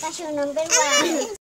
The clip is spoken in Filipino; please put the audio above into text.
Cashew number one.